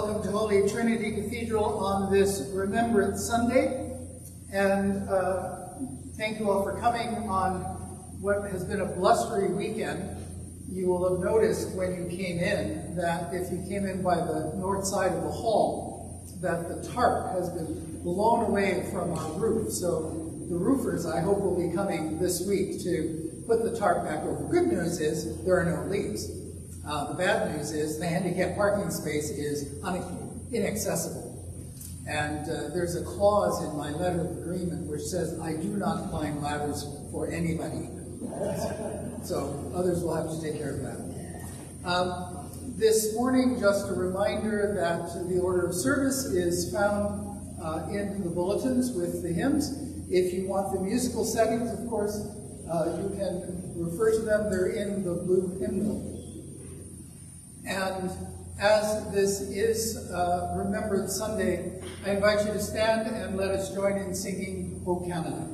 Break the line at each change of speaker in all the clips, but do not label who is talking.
Welcome to Holy Trinity Cathedral on this Remembrance Sunday. And uh, thank you all for coming on what has been a blustery weekend. You will have noticed when you came in that if you came in by the north side of the hall, that the tarp has been blown away from our roof. So the roofers, I hope, will be coming this week to put the tarp back over. Good news is there are no leaks. Uh, the bad news is the handicap parking space is inaccessible. And uh, there's a clause in my letter of agreement which says I do not climb ladders for anybody. so others will have to take care of that. Um, this morning, just a reminder that the order of service is found uh, in the bulletins with the hymns. If you want the musical settings, of course, uh, you can refer to them. They're in the blue hymnal. And as this is uh, Remembrance Sunday, I invite you to stand and let us join in singing O Canada.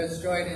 Also with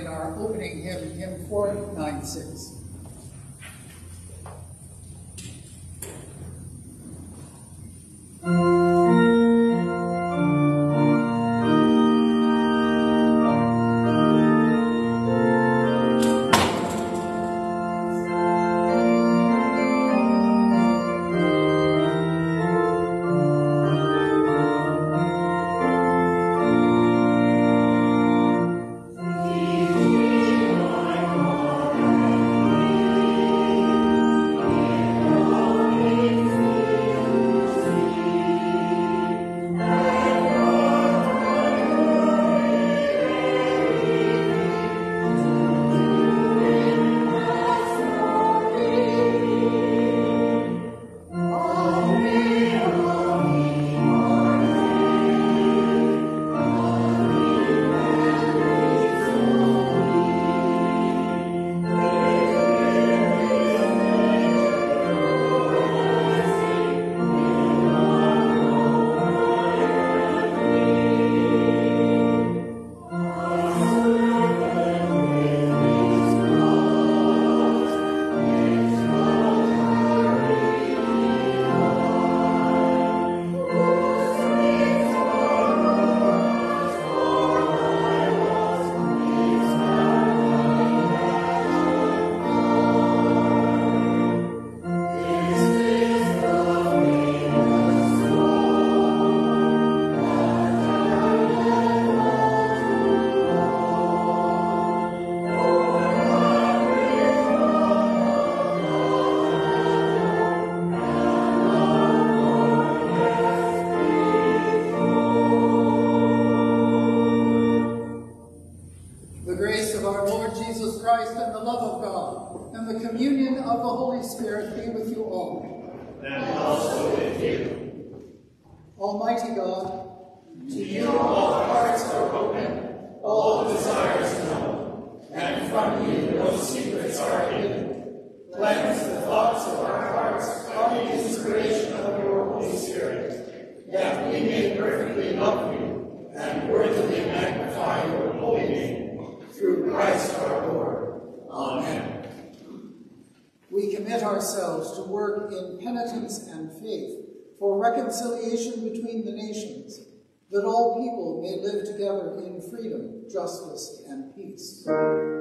justice, and peace.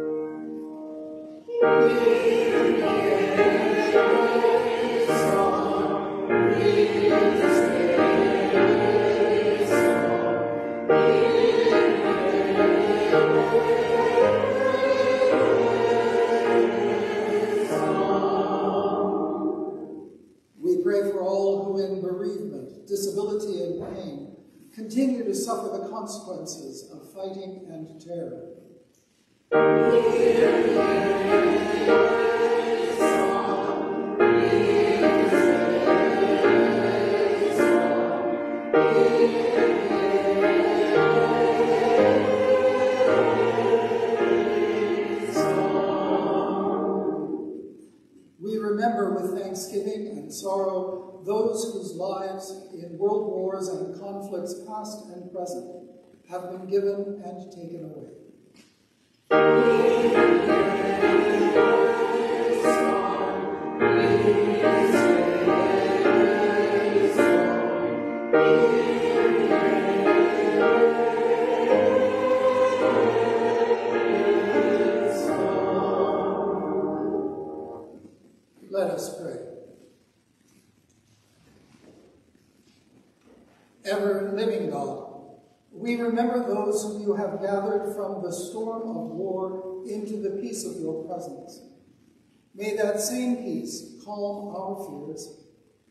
disability, and pain continue to suffer the consequences of fighting and terror. Given and taken away. Let We remember those whom you have gathered from the storm of war into the peace of your presence. May that same peace calm our fears,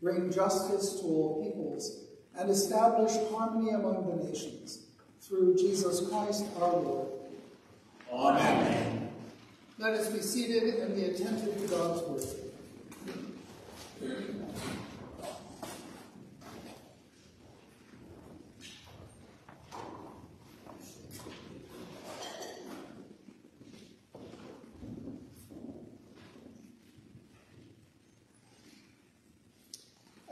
bring justice to all peoples, and establish harmony among the nations. Through Jesus Christ our Lord.
Amen.
Let us be seated and be attentive to God's word.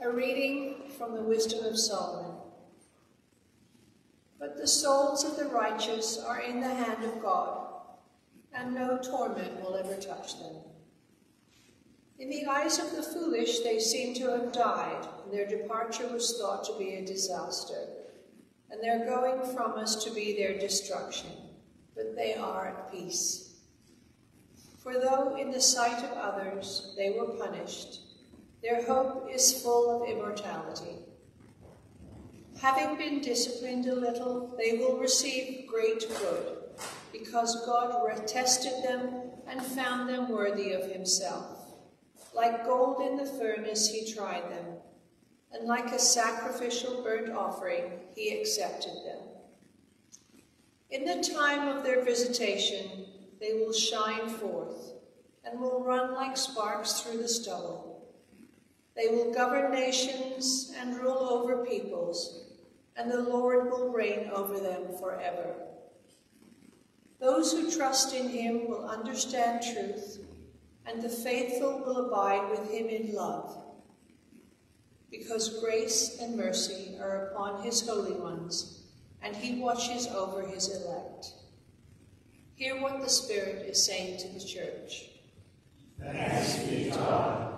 A reading from the Wisdom of Solomon. But the souls of the righteous are in the hand of God, and no torment will ever touch them. In the eyes of the foolish, they seem to have died, and their departure was thought to be a disaster, and their going from us to be their destruction, but they are at peace. For though in the sight of others they were punished, their hope is full of immortality. Having been disciplined a little, they will receive great good, because God tested them and found them worthy of himself. Like gold in the furnace, he tried them, and like a sacrificial burnt offering, he accepted them. In the time of their visitation, they will shine forth and will run like sparks through the stubble. They will govern nations and rule over peoples, and the Lord will reign over them forever. Those who trust in him will understand truth, and the faithful will abide with him in love. Because grace and mercy are upon his holy ones, and he watches over his elect. Hear what the Spirit is saying to the church.
Thanks be to God.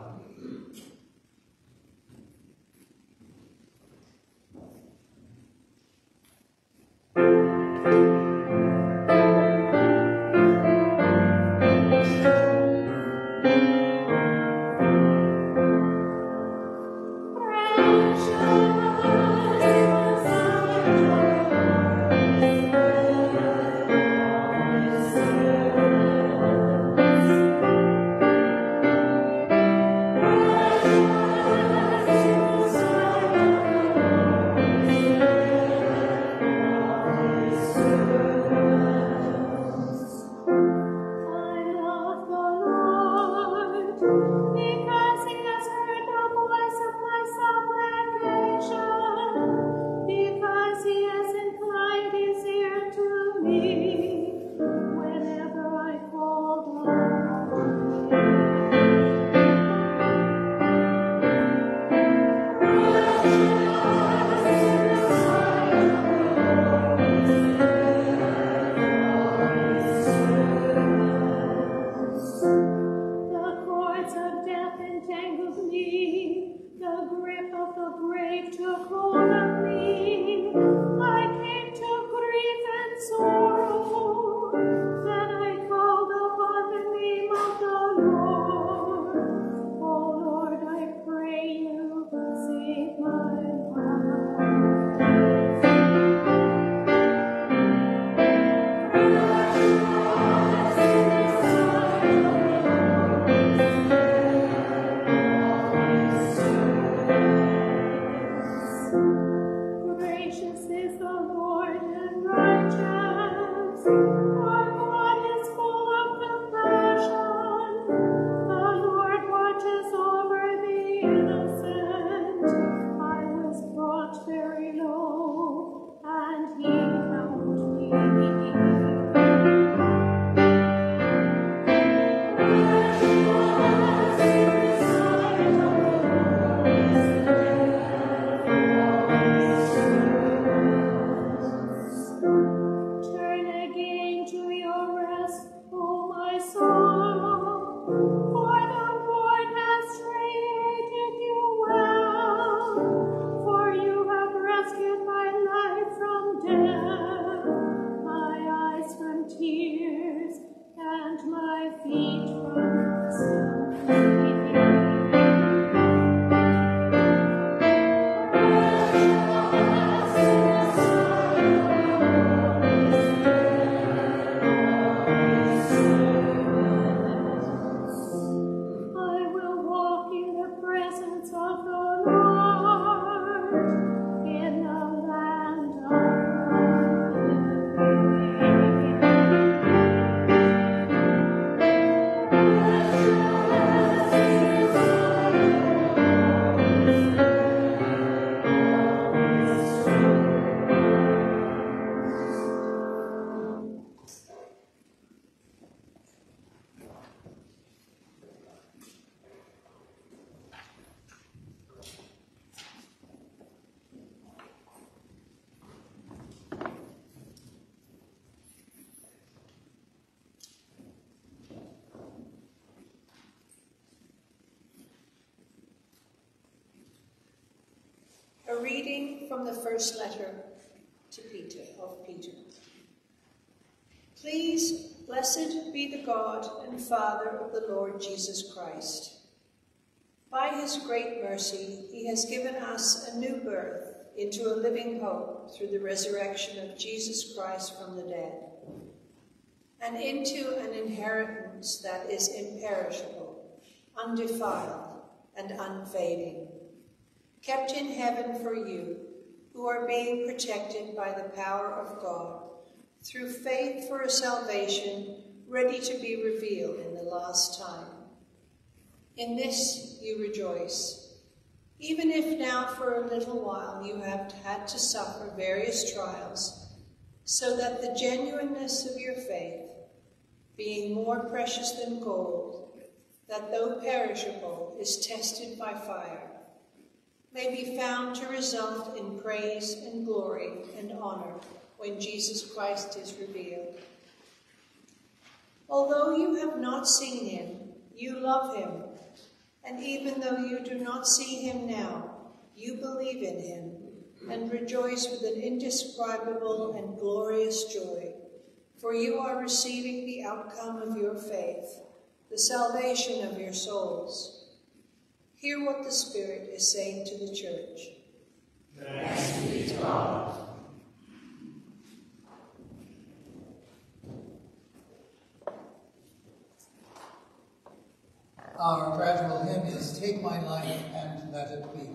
From the first letter to Peter, of Peter. Please, blessed be the God and Father of the Lord Jesus Christ. By his great mercy, he has given us a new birth into a living hope through the resurrection of Jesus Christ from the dead, and into an inheritance that is imperishable, undefiled, and unfading, kept in heaven for you, who are being protected by the power of God, through faith for a salvation ready to be revealed in the last time. In this you rejoice, even if now for a little while you have had to suffer various trials, so that the genuineness of your faith, being more precious than gold, that though perishable is tested by fire, may be found to result in praise and glory and honor when Jesus Christ is revealed. Although you have not seen him, you love him, and even though you do not see him now, you believe in him and rejoice with an indescribable and glorious joy, for you are receiving the outcome of your faith, the salvation of your souls. Hear what the Spirit is saying to the church.
Thanks be to God.
Our gradual hymn is Take My Life and Let It Be.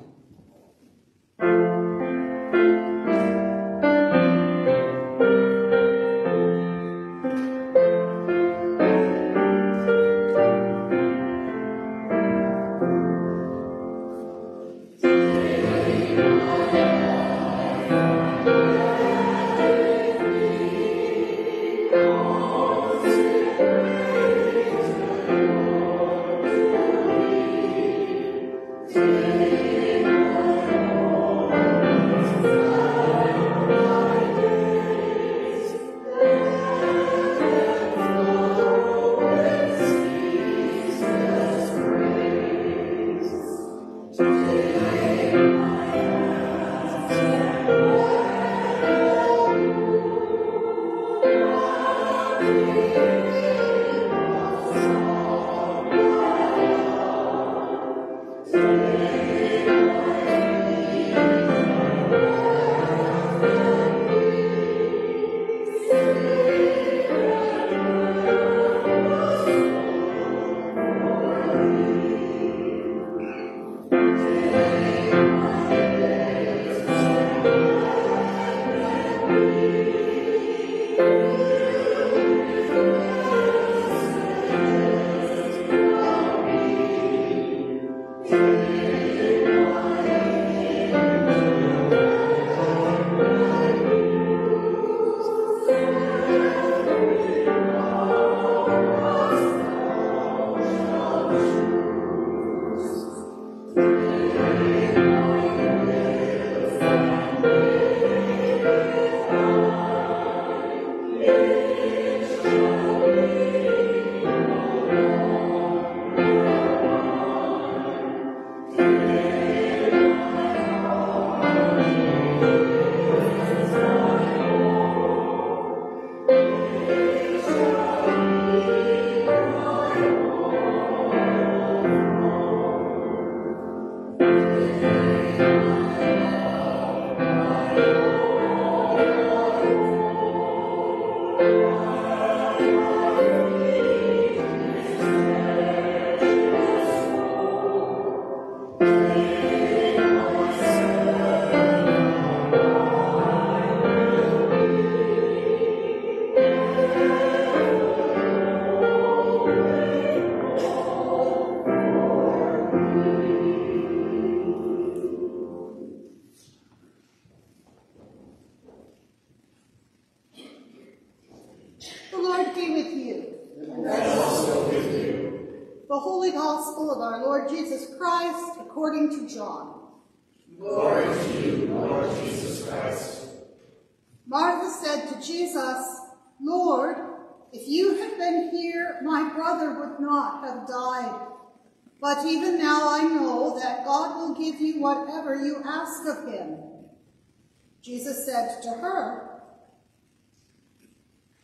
Jesus said to her,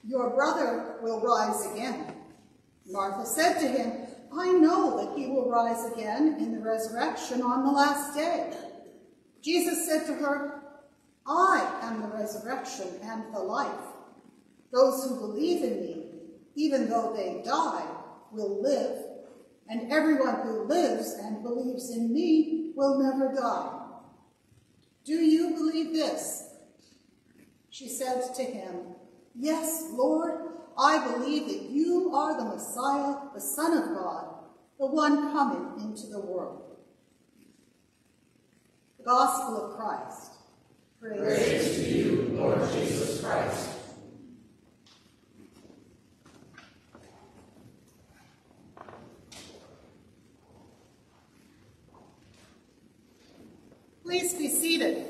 Your brother will rise again. Martha said to him, I know that he will rise again in the resurrection on the last day. Jesus said to her, I am the resurrection and the life. Those who believe in me, even though they die, will live, and everyone who lives and believes in me will never die. Do you believe this? She said to him, Yes, Lord, I believe that you are the Messiah, the Son of God, the one coming into the world. The Gospel of Christ.
Praise, Praise to you, Lord Jesus Christ.
Please be seated.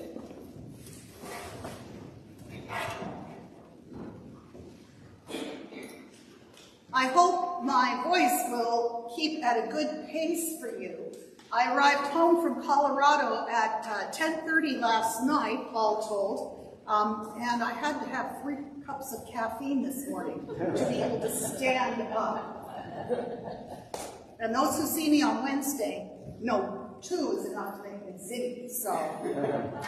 I hope my voice will keep at a good pace for you. I arrived home from Colorado at uh, 10.30 last night, all told, um, and I had to have three cups of caffeine this morning to be able to stand up. And those who see me on Wednesday know two is enough to make so.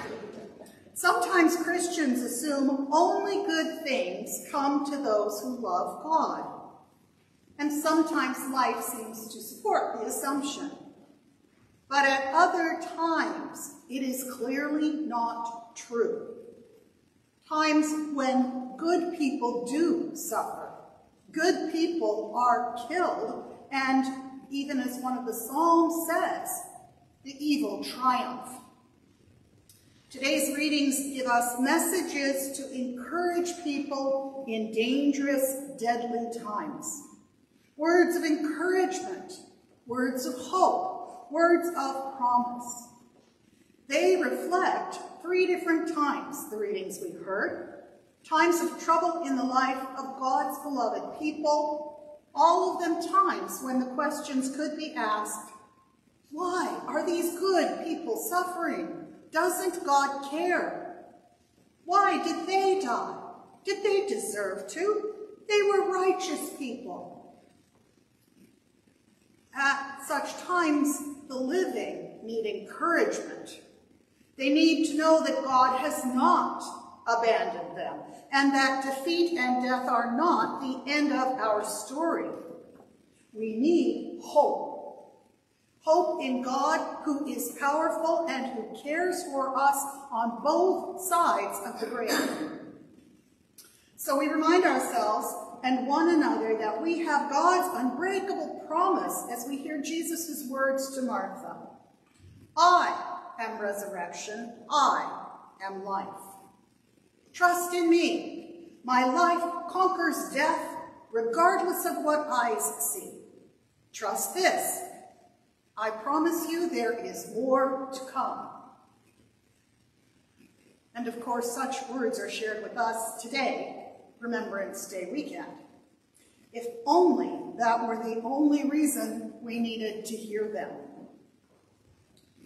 Sometimes Christians assume only good things come to those who love God and sometimes life seems to support the assumption. But at other times, it is clearly not true. Times when good people do suffer. Good people are killed, and even as one of the Psalms says, the evil triumph. Today's readings give us messages to encourage people in dangerous, deadly times words of encouragement, words of hope, words of promise. They reflect three different times, the readings we heard, times of trouble in the life of God's beloved people, all of them times when the questions could be asked, why are these good people suffering? Doesn't God care? Why did they die? Did they deserve to? They were righteous people. At such times, the living need encouragement. They need to know that God has not abandoned them and that defeat and death are not the end of our story. We need hope. Hope in God who is powerful and who cares for us on both sides of the grave. So we remind ourselves and one another that we have God's unbreakable promise as we hear Jesus' words to Martha. I am resurrection. I am life. Trust in me. My life conquers death regardless of what eyes see. Trust this. I promise you there is more to come. And of course, such words are shared with us today Remembrance Day weekend. If only that were the only reason we needed to hear them.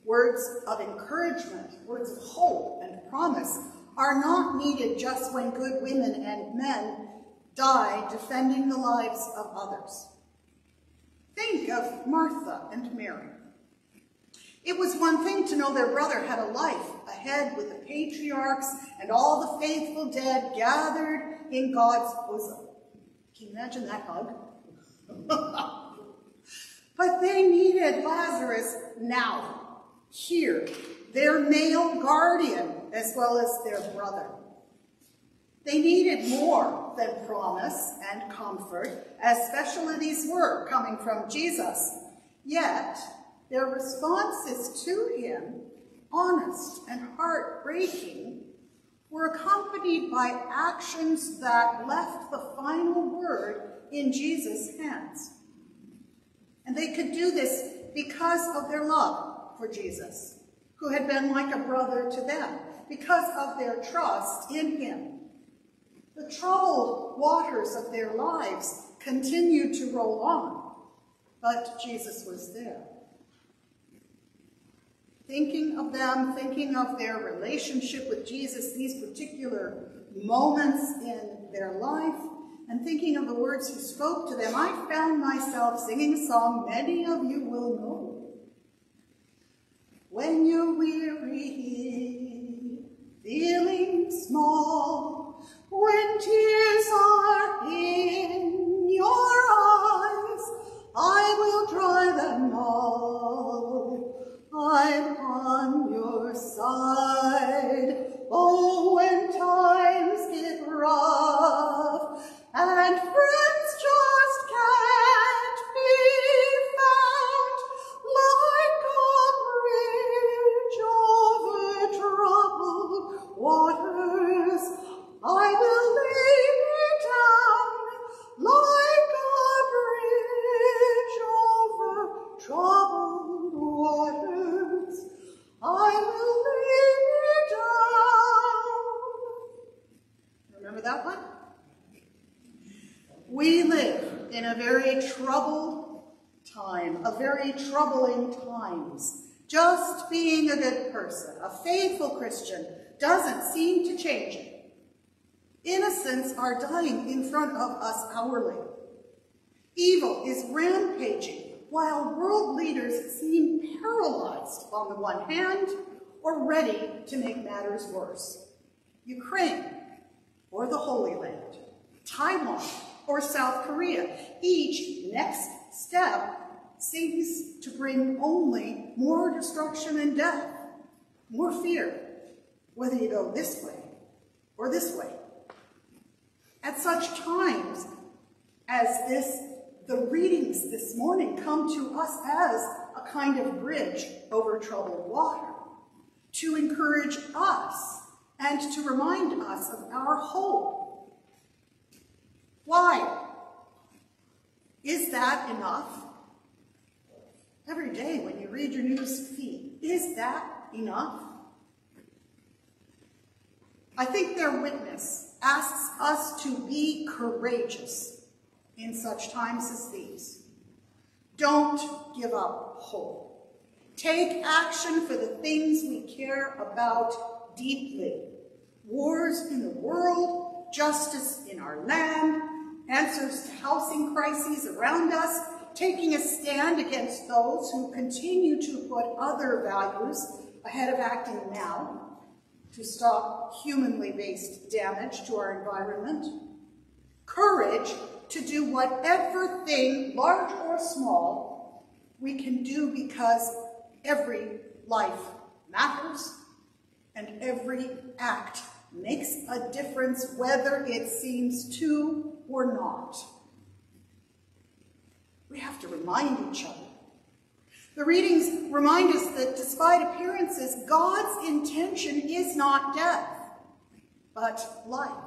Words of encouragement, words of hope and promise are not needed just when good women and men die defending the lives of others. Think of Martha and Mary. It was one thing to know their brother had a life ahead with the patriarchs and all the faithful dead gathered in God's bosom. Can you imagine that hug? but they needed Lazarus now, here, their male guardian as well as their brother. They needed more than promise and comfort, as these were coming from Jesus. Yet, their responses to him, honest and heartbreaking, were accompanied by actions that left the final word in Jesus' hands. And they could do this because of their love for Jesus, who had been like a brother to them, because of their trust in him. The troubled waters of their lives continued to roll on, but Jesus was there. thinking of them, thinking of their relationship with Jesus, these particular moments in their life, and thinking of the words he spoke to them, I found myself singing a song many of you will know. When you're weary, feeling small, when tears while world leaders seem paralyzed on the one hand or ready to make matters worse. Ukraine or the Holy Land, Taiwan or South Korea, each next step seems to bring only more destruction and death, more fear, whether you go this way or this way. At such times as this, the readings this morning come to us as a kind of bridge over troubled water to encourage us and to remind us of our hope. Why? Is that enough? Every day when you read your news feed, is that enough? I think their witness asks us to be courageous in such times as these. Don't give up hope. Take action for the things we care about deeply. Wars in the world, justice in our land, answers to housing crises around us, taking a stand against those who continue to put other values ahead of acting now to stop humanly based damage to our environment. Courage to do whatever thing, large or small, we can do because every life matters and every act makes a difference whether it seems to or not. We have to remind each other. The readings remind us that despite appearances, God's intention is not death, but life.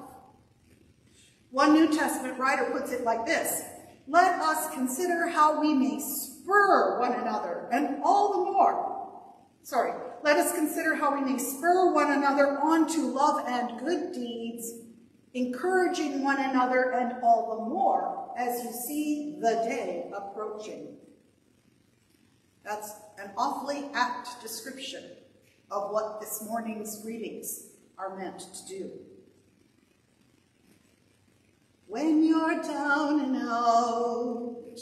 One New Testament writer puts it like this, let us consider how we may spur one another, and all the more, sorry, let us consider how we may spur one another on to love and good deeds, encouraging one another and all the more as you see the day approaching. That's an awfully apt description of what this morning's readings are meant to do. When you're down and out,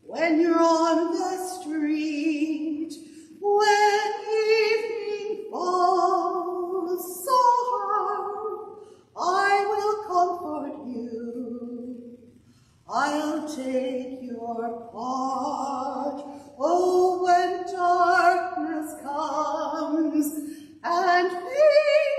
when you're on the street, when evening falls so hard, I will comfort you. I'll take your part. Oh, when darkness comes and pain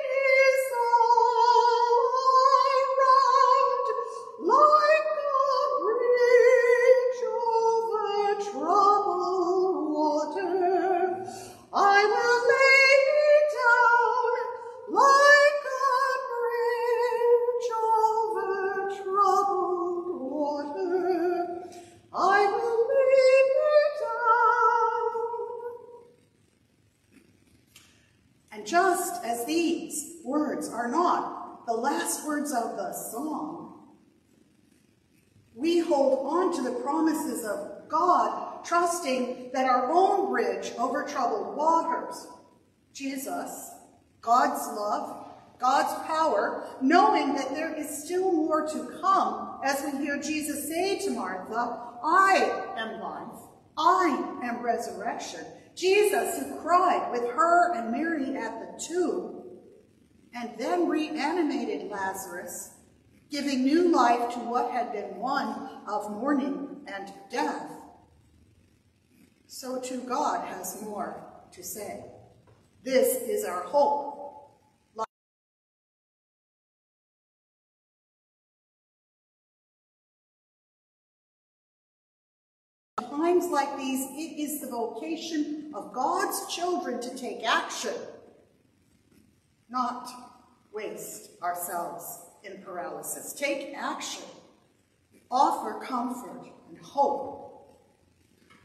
just as these words are not the last words of the song, we hold on to the promises of God, trusting that our own bridge over troubled waters Jesus, God's love, God's power, knowing that there is still more to come. As we hear Jesus say to Martha, I am life, I am resurrection. Jesus who cried with her and Mary at the tomb and then reanimated Lazarus, giving new life to what had been one of mourning and death. So too God has more to say. This is our hope times like these, it is the vocation of God's children to take action, not waste ourselves in paralysis. Take action, offer comfort and hope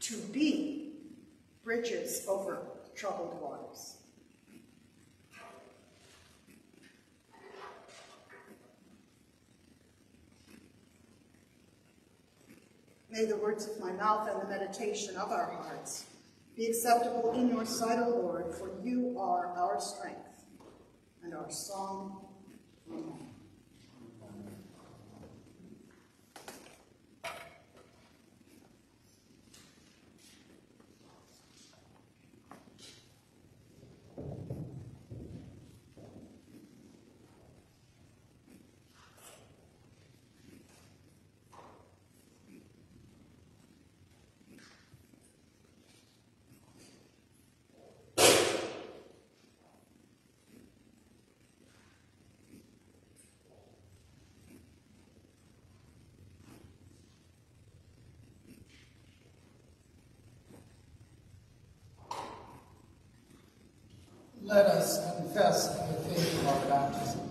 to be bridges over troubled waters. May the words of my mouth and the meditation of our hearts be acceptable in your sight, O Lord, for you are our strength and our song. Amen.
Let us confess the faith of our baptism.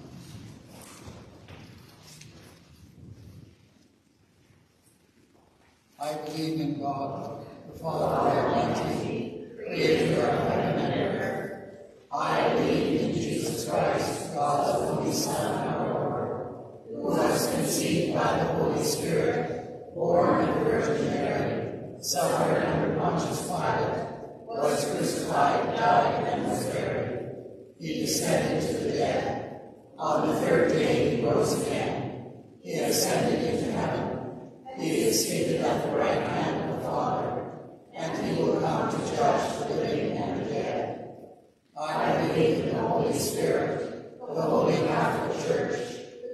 I believe in God, the Father Almighty, creator of heaven and earth. I believe in Jesus Christ, God's only Son, our Lord, who was conceived by the Holy Spirit, born of the Virgin Mary, suffered under Pontius Pilate, was crucified, died, and was buried. He descended to the dead. On the third day he rose again. He ascended into heaven. He is seated at the right hand of the Father, and he will come to judge the living and the dead. I believe in the Holy Spirit, the Holy Catholic Church,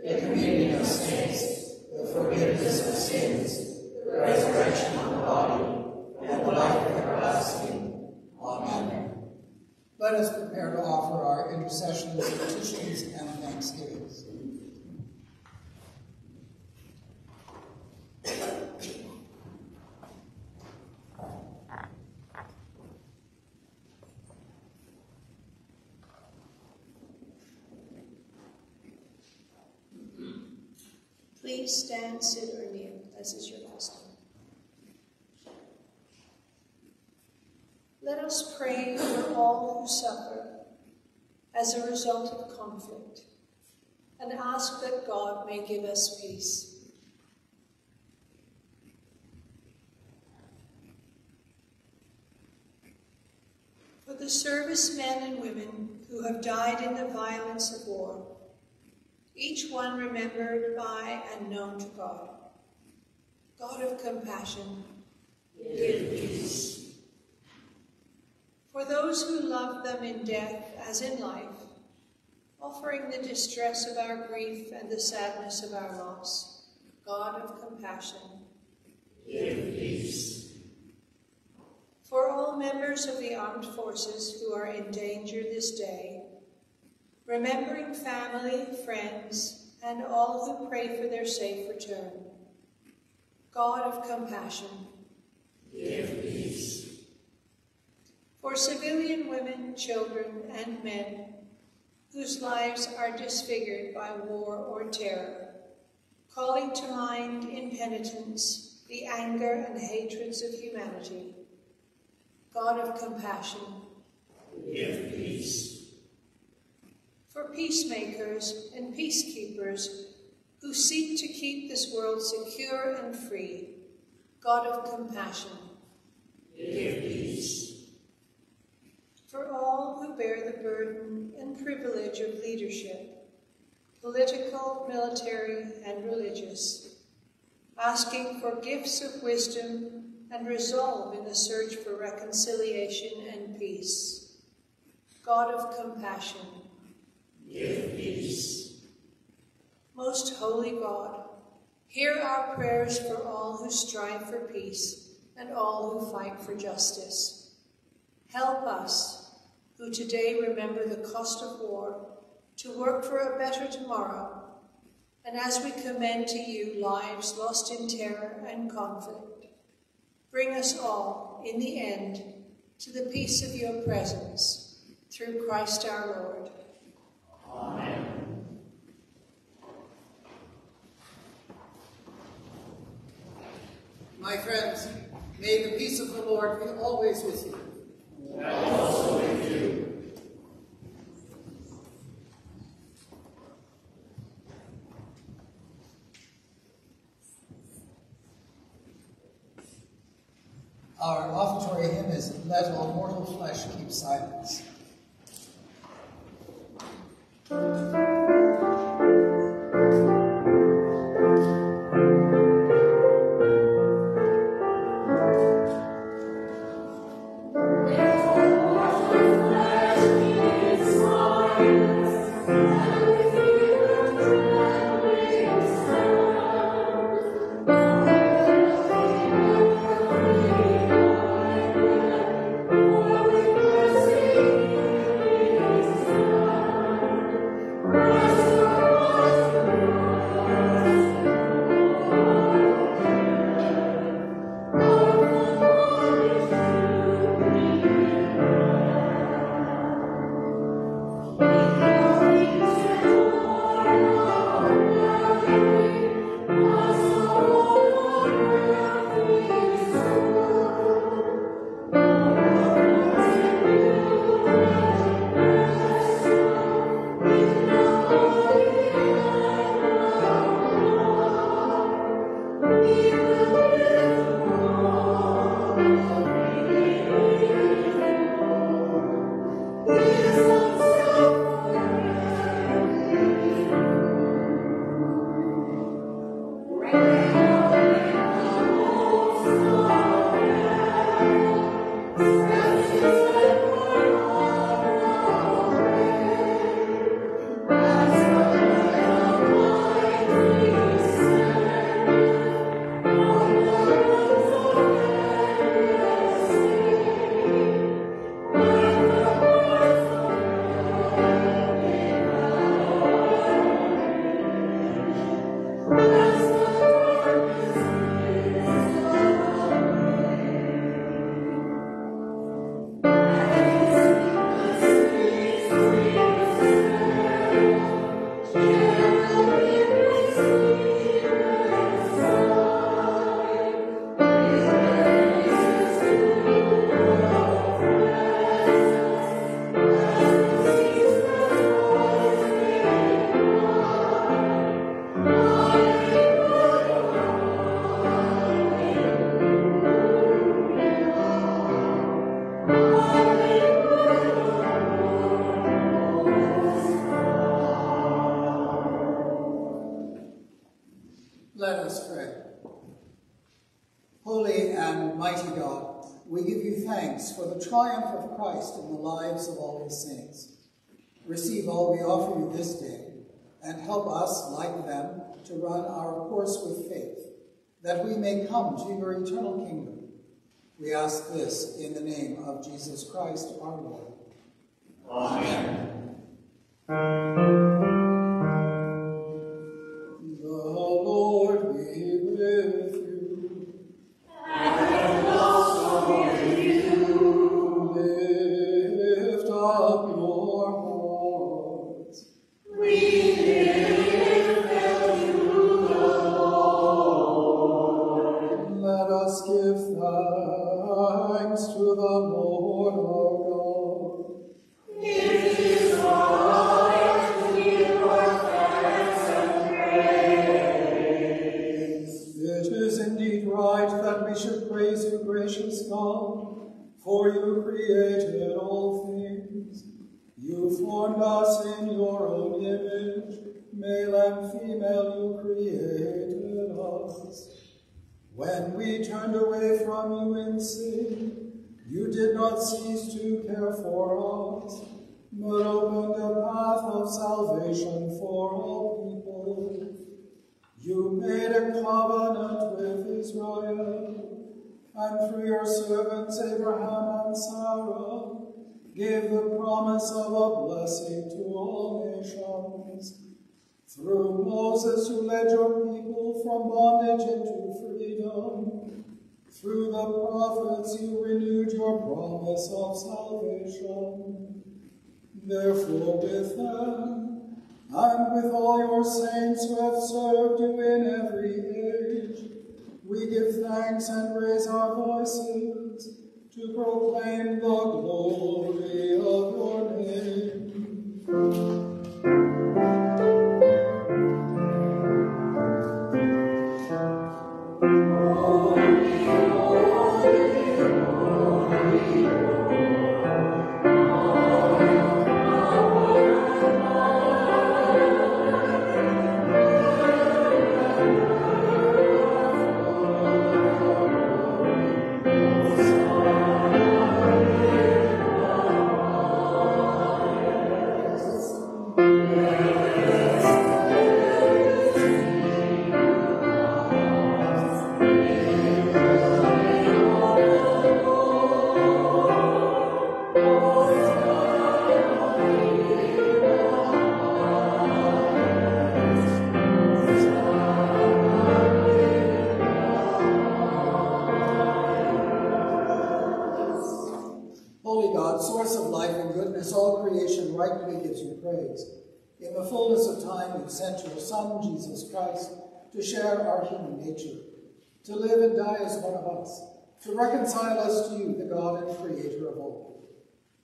the communion of saints, the forgiveness of sins, the resurrection of the body, and the life everlasting. Amen. Let us prepare to offer our intercessions, petitions, and thanksgivings.
Please stand, sit, or kneel, as is your custom. Let us pray for all who suffer as a result of conflict and ask that God may give us peace. For the servicemen and women who have died in the violence of war, each one remembered by and known to God. God of compassion, give peace. For those who love them in death as in life, offering the distress of our grief and the sadness of our loss, God of compassion,
give peace.
For all members of the armed forces who are in danger this day, remembering family, friends, and all who pray for their safe return. God of compassion,
give peace.
For civilian women, children, and men whose lives are disfigured by war or terror, calling to mind in penitence the anger and hatreds of humanity. God of compassion,
give peace
for peacemakers and peacekeepers who seek to keep this world secure and free, God of compassion,
give peace.
for all who bear the burden and privilege of leadership, political, military, and religious, asking for gifts of wisdom and resolve in the search for reconciliation and peace. God of compassion,
give peace.
Most holy God, hear our prayers for all who strive for peace and all who fight for justice. Help us, who today remember the cost of war, to work for a better tomorrow, and as we commend to you lives lost in terror and conflict, bring us all, in the end, to the peace of your presence, through Christ our Lord.
My friends, may the peace of the Lord be always with you.
And also with you.
Our offertory hymn is Let All Mortal Flesh Keep Silence. Receive all we offer you this day, and help us, like them, to run our course with faith, that we may come to your eternal kingdom. We ask this in the name of Jesus Christ our Lord.
Amen.
We
turned away from you in sin, you did not cease to care for us, but opened a path of salvation for all people. You made a covenant with Israel, and through your servants Abraham and Sarah, gave the promise of a blessing to all nations. Through Moses, who led your people from through the prophets, you renewed your promise of salvation. Therefore, with them, and with all your saints who have served you in every age, we give thanks and raise our voices to proclaim the glory of your name.
Jesus Christ, to share our human nature, to live and die as one of us, to reconcile us to you, the God and creator of all.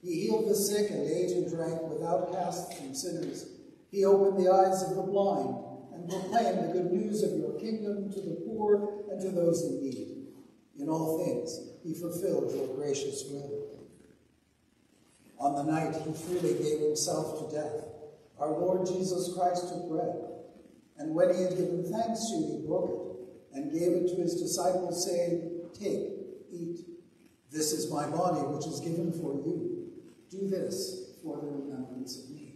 He healed the sick and ate and drank with outcasts and sinners. He opened the eyes of the blind and proclaimed the good news of your kingdom to the poor and to those in need. In all things, he fulfilled your gracious will. On the night he freely gave himself to death, our Lord Jesus Christ took bread, and when he had given thanks to you, he broke it, and gave it to his disciples, saying, Take, eat. This is my body, which is given for you. Do this for the remembrance of me.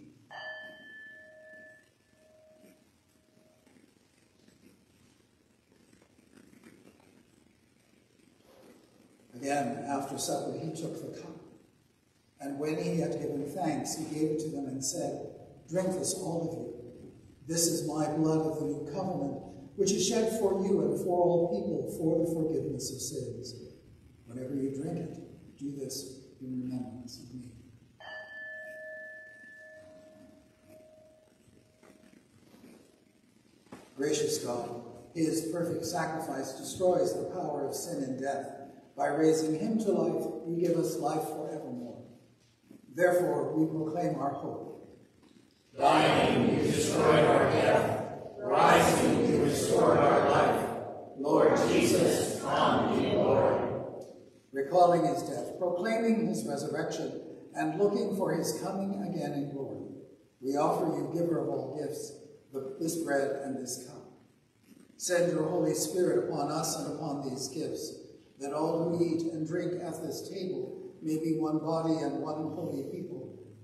Again, after supper, he took the cup. And when he had given thanks, he gave it to them and said, Drink this, all of you. This is my blood of the new covenant, which is shed for you and for all people for the forgiveness of sins. Whenever you drink it, do this in remembrance of me. Gracious God, his perfect sacrifice destroys the power of sin and death. By raising him to life, you give us life forevermore. Therefore, we proclaim our hope.
Dying, you destroyed our death. Rising, you restored our life. Lord Jesus, come, ye Lord.
Recalling his death, proclaiming his resurrection, and looking for his coming again in glory, we offer you, giver of all gifts, this bread and this cup. Send your Holy Spirit upon us and upon these gifts, that all who eat and drink at this table may be one body and one holy people,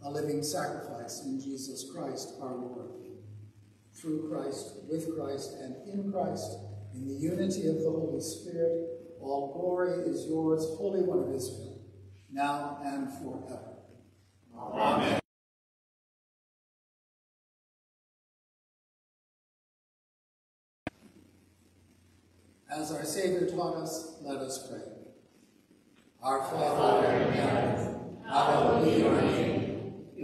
a living sacrifice in Jesus Christ our Lord. Through Christ, with Christ, and in Christ, in the unity of the Holy Spirit, all glory is yours, Holy One of Israel, now and forever.
Amen.
As our Savior taught us, let us pray. Our Father,
in heaven, hallowed be your name.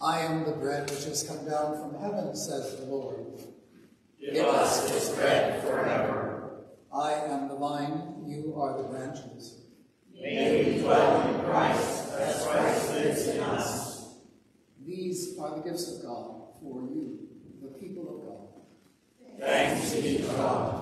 I am the bread which has come down from heaven, says the Lord.
Give us this bread forever.
I am the vine, you are the branches.
May we dwell in Christ as Christ lives in us.
These are the gifts of God for you, the people of God.
Thanks be to God.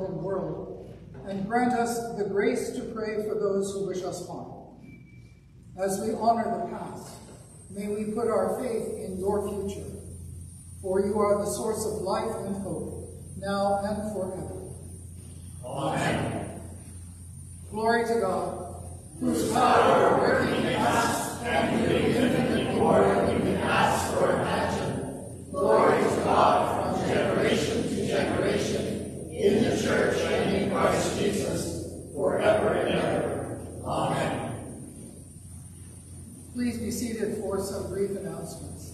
This world and grant us the grace to pray for those who wish us harm. As we honor the past, may we put our faith in your future, for you are the source of life and hope, now and forever.
Amen.
Glory to God,
Whose power working in us and doing infinitely more than we can ask or imagine. Glory to God from generation to generation, in the church and in Christ Jesus, forever and ever. Amen.
Please be seated for some brief announcements.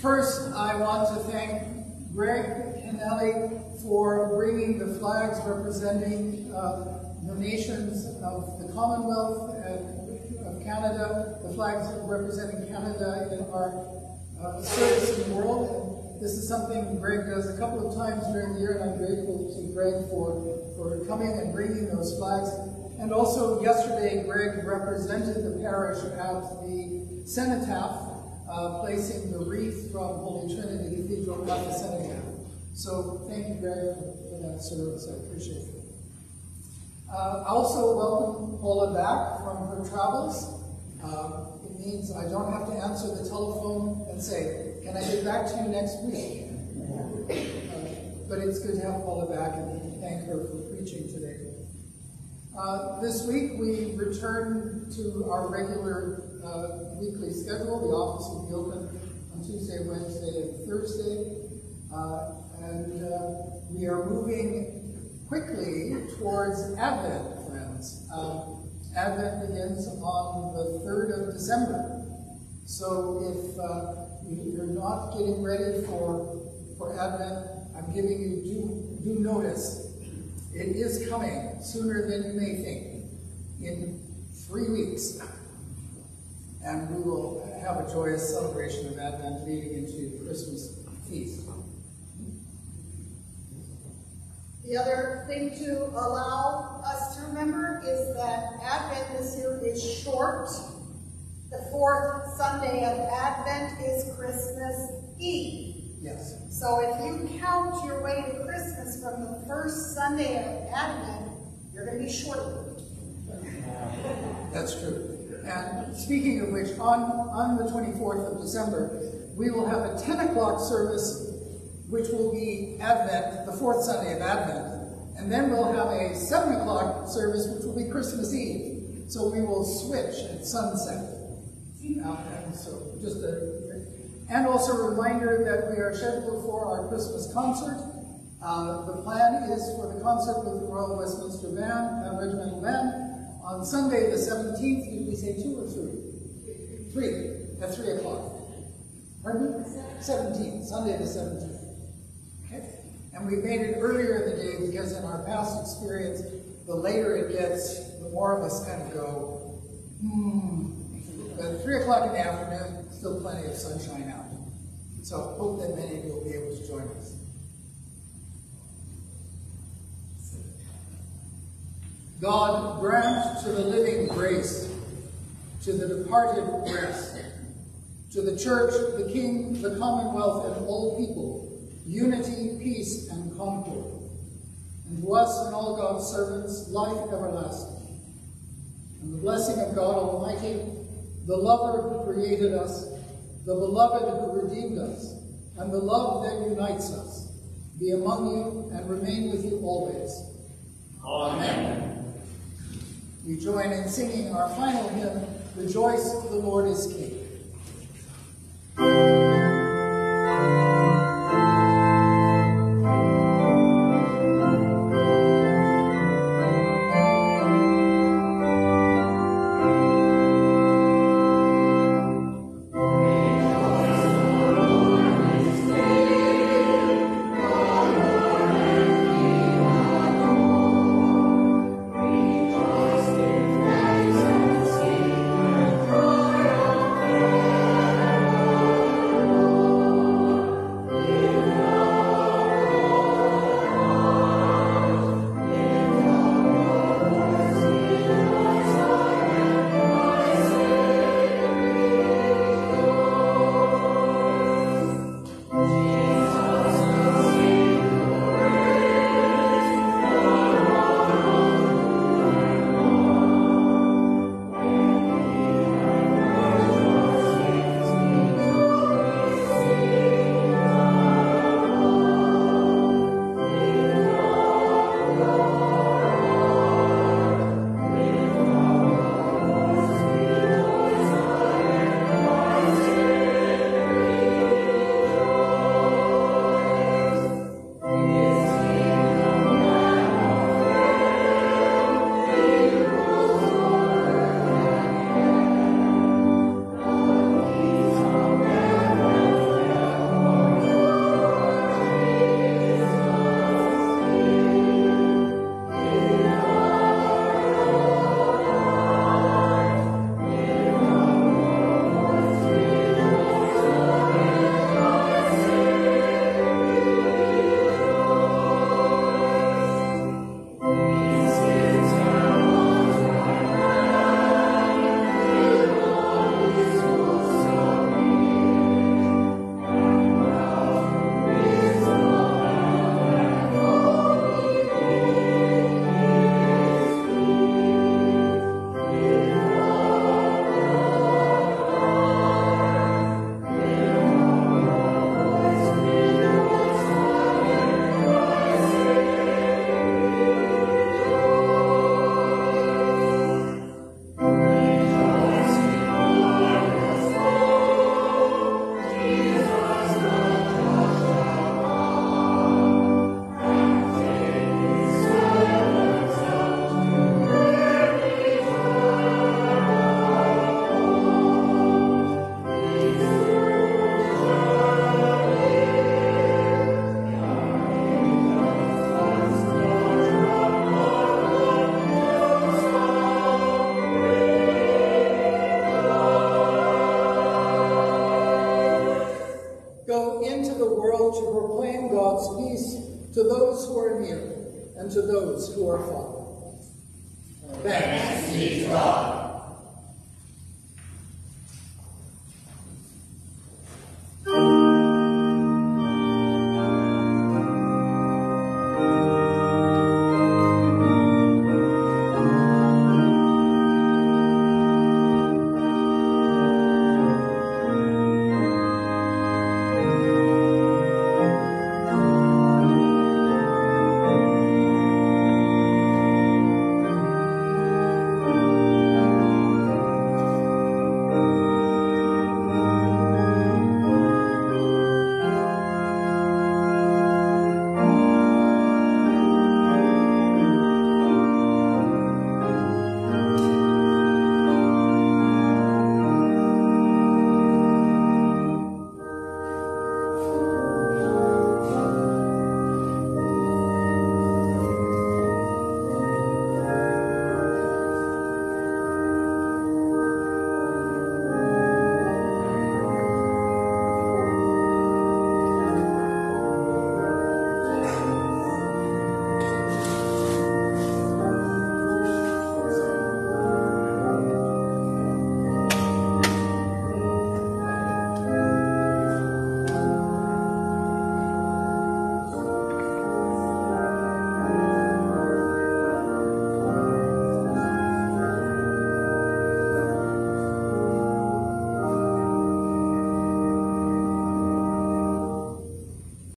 First, I want to thank Greg Kennelly for bringing the flags representing uh, the nations of the Commonwealth and of Canada, the flags representing Canada in our uh, service in the world. This is something Greg does a couple of times during the year, and I'm grateful to Greg for, for coming and bringing those flags. And also yesterday, Greg represented the parish at the cenotaph, uh, placing the wreath from Holy Trinity Cathedral at the cenotaph. So thank you, Greg, for, for that service. I appreciate it. Uh, also welcome Paula back from her travels. Uh, it means I don't have to answer the telephone and say, can I get back to you next week? But it's good to have Paula back and thank her for preaching today. Uh, this week we return to our regular weekly schedule. The office will be open on Tuesday, Wednesday, and Thursday. Uh, and uh, we are moving quickly towards Advent, friends. Um, Advent begins on the 3rd of December. So if uh, you're not getting ready for, for Advent, I'm giving you due, due notice. It is coming sooner than you may think, in three weeks. And we will have a joyous celebration of Advent leading into Christmas feast.
The other thing to allow us to remember is that Advent this year is short. The fourth Sunday of Advent is Christmas Eve.
Yes.
So if you count your way to Christmas from the first Sunday of Advent, you're going to be short.
That's true. And speaking of which, on, on the 24th of December, we will have a 10 o'clock service, which will be Advent, the fourth Sunday of Advent. And then we'll have a 7 o'clock service, which will be Christmas Eve. So we will switch at sunset. Uh, and so just a, and also a reminder that we are scheduled for our Christmas concert. Uh, the plan is for the concert with the Royal Westminster Band, uh, Regimental Band, on Sunday the 17th, did we say two or three? Three, at three o'clock. Pardon me? 17th, Sunday the 17th. Okay? And we made it earlier in the day because in our past experience, the later it gets, the more of us kind of go, hmm. But three o'clock in the afternoon, still plenty of sunshine out. So hope that many of you will be able to join us. God grant to the living grace, to the departed rest, to the church, the king, the commonwealth, and all people, unity, peace, and concord. And to us and all God's servants, life everlasting. And the blessing of God Almighty, the lover who created us, the beloved who redeemed us, and the love that unites us, be among you and remain with you always.
Amen.
We join in singing our final hymn, Rejoice, the Lord is King. Who are far. Thanks
be to God.